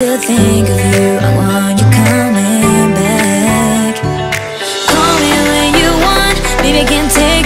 To think of you, I want you coming back. Call me when you want, baby can take